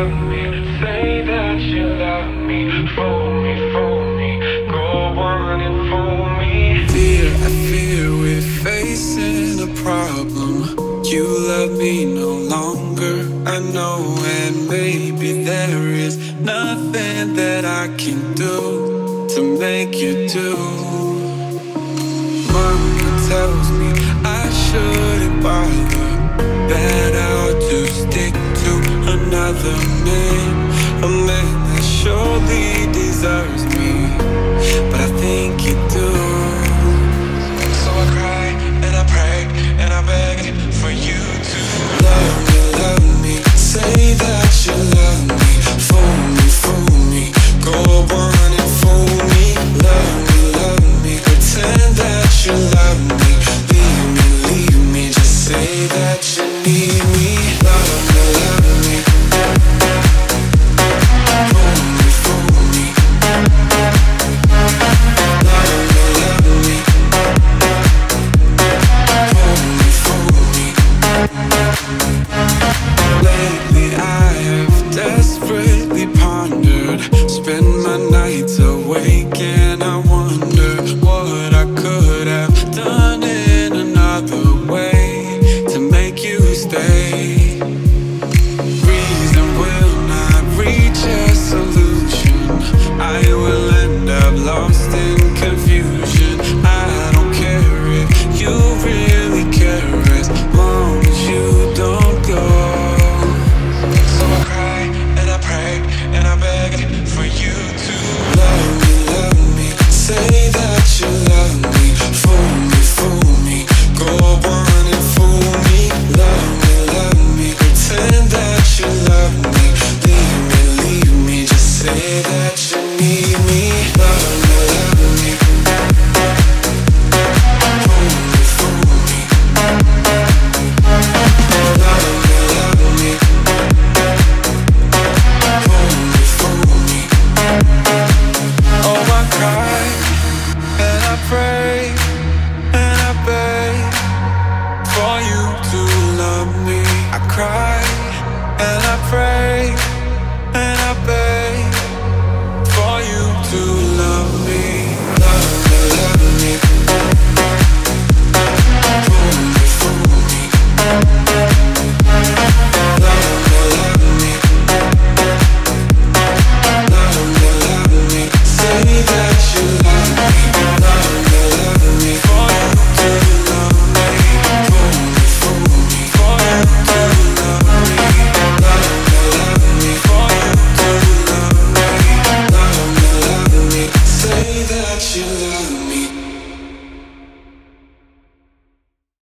love me. Say that you love me. Fool me, fool me. Go on and fool me. Fear, I fear we're facing a problem. You love me no longer, I know, and maybe there is nothing that I can do to make you do. Another man, a man that surely deserves me.